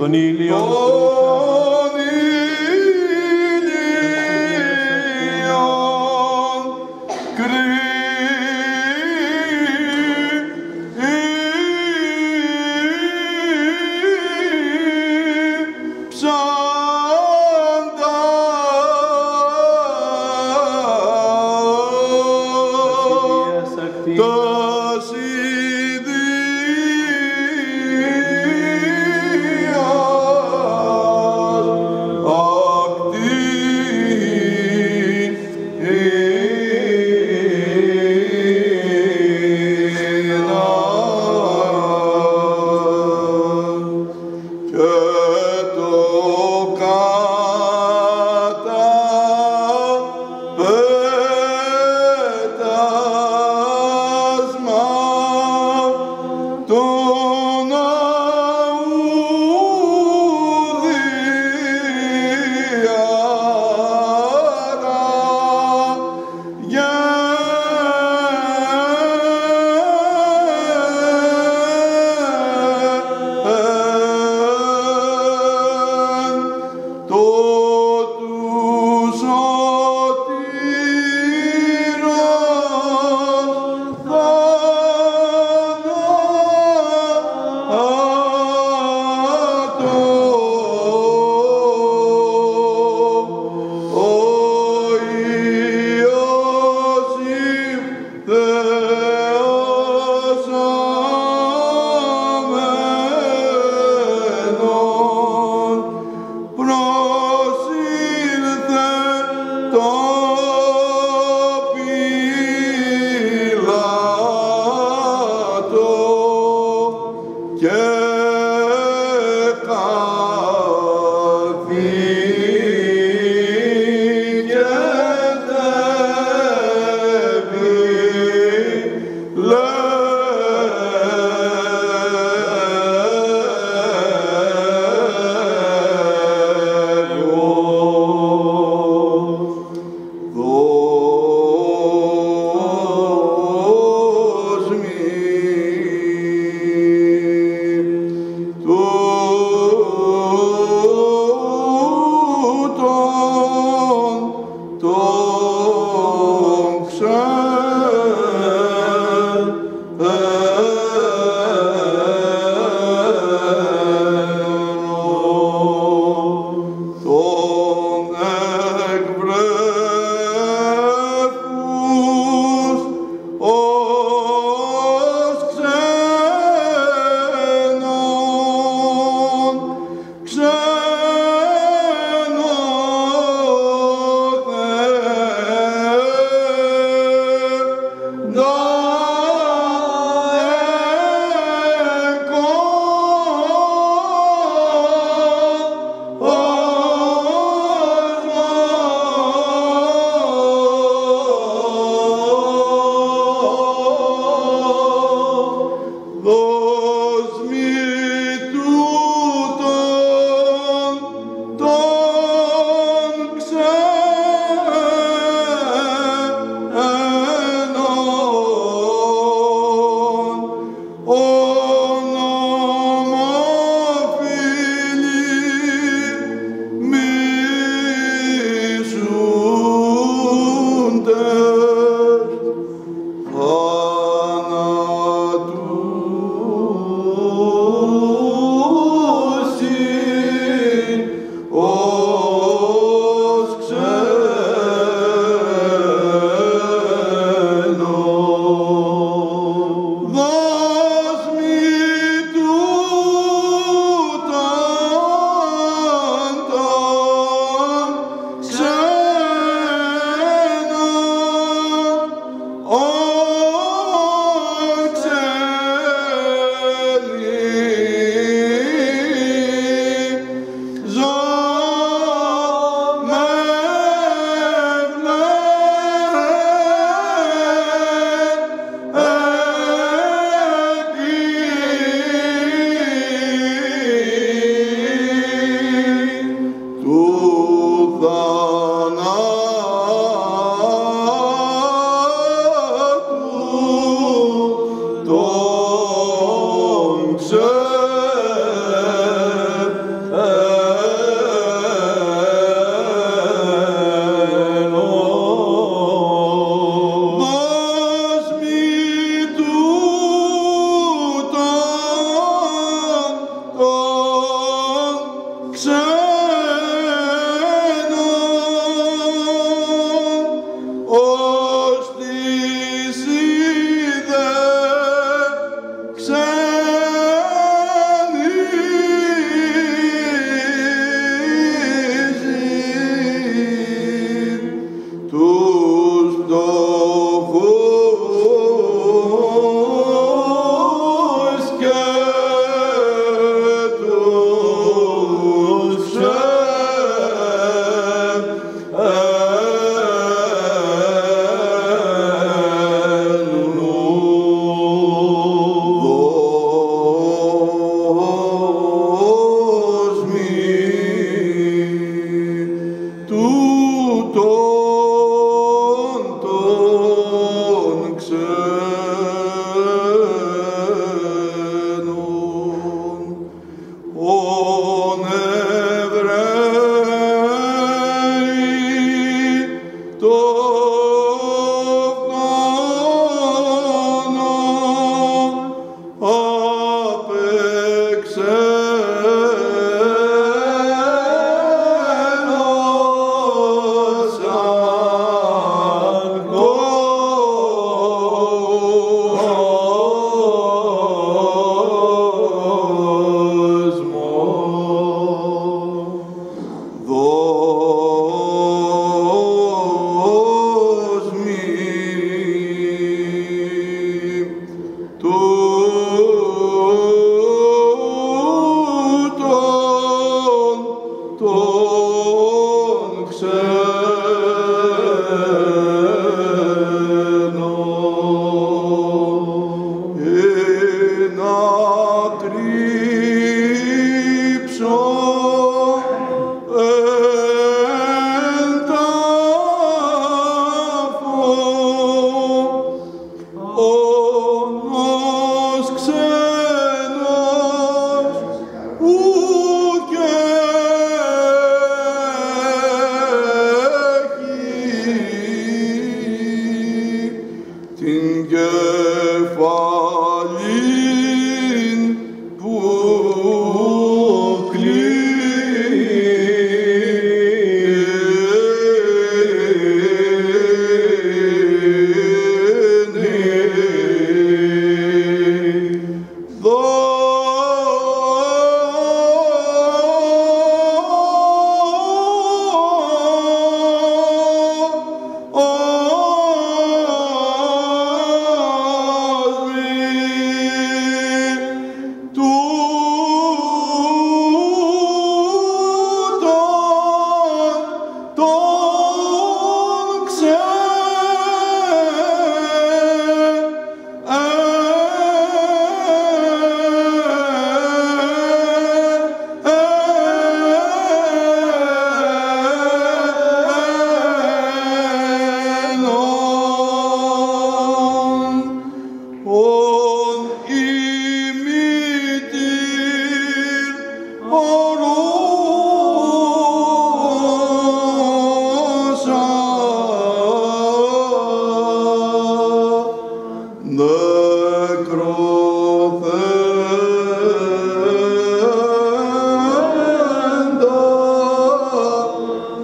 Cornelio. Oh.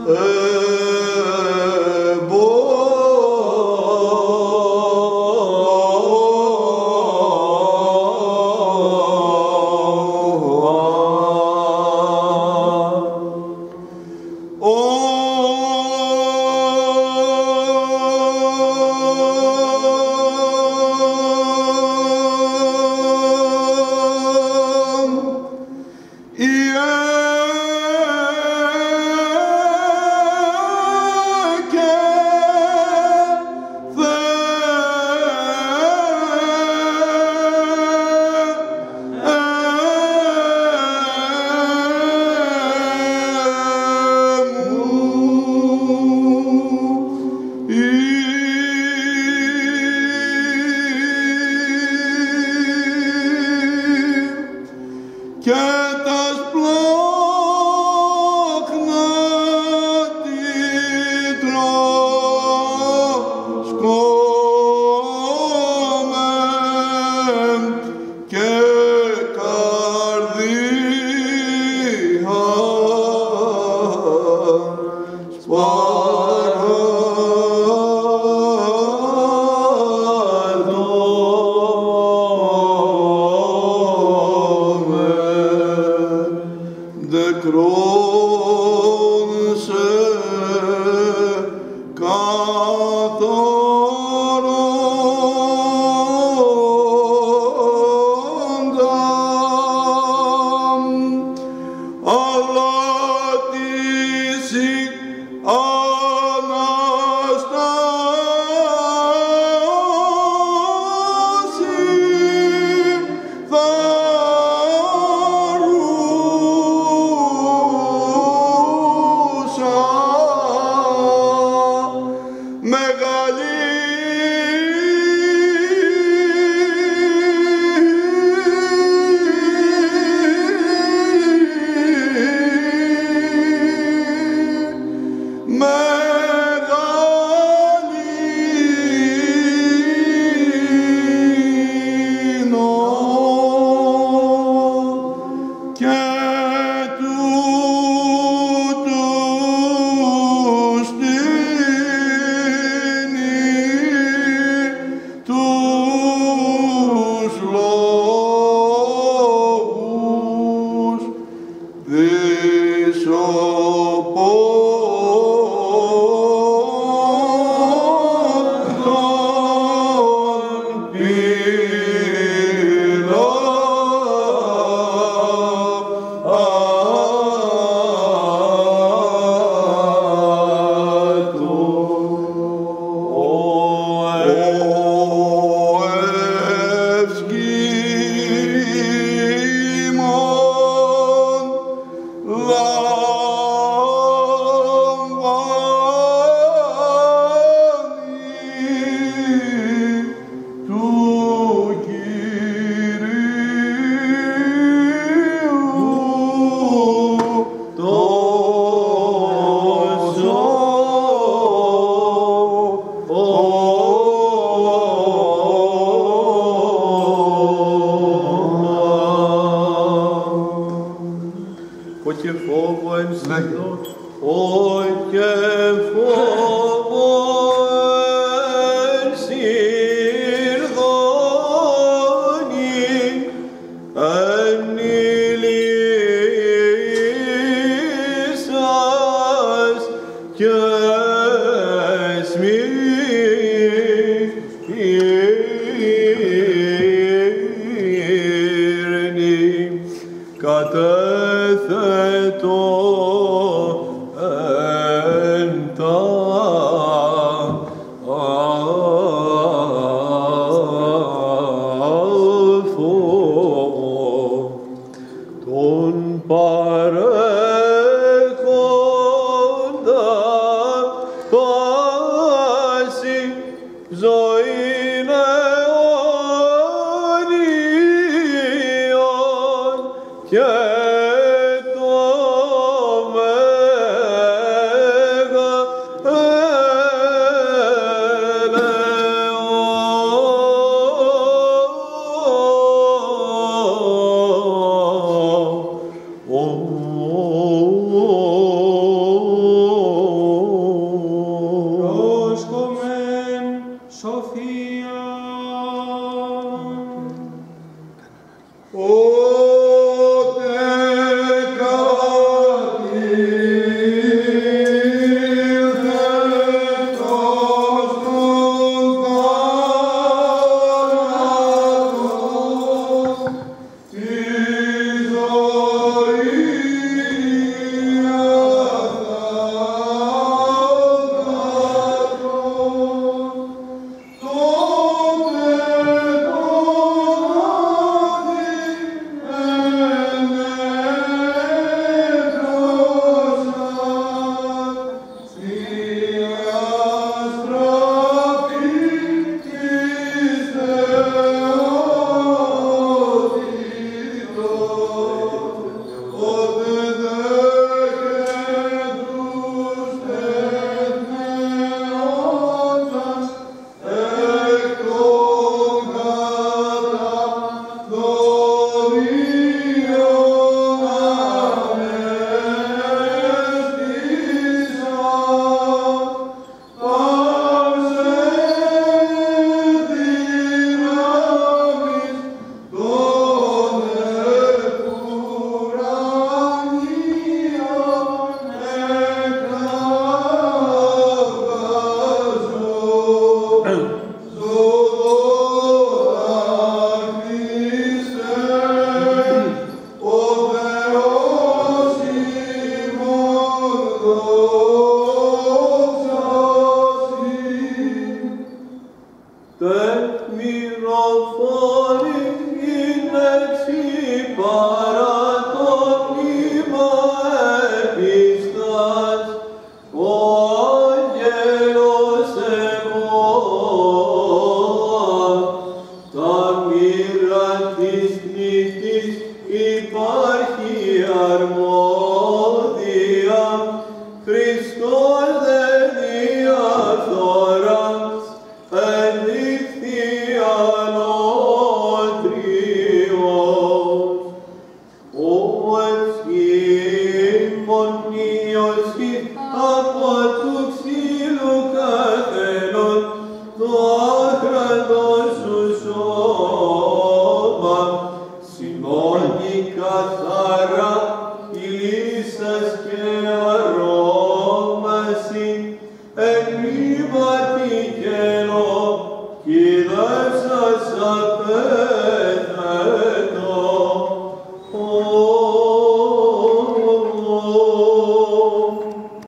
Oh. Good. rồi Oh. pro fori in exibas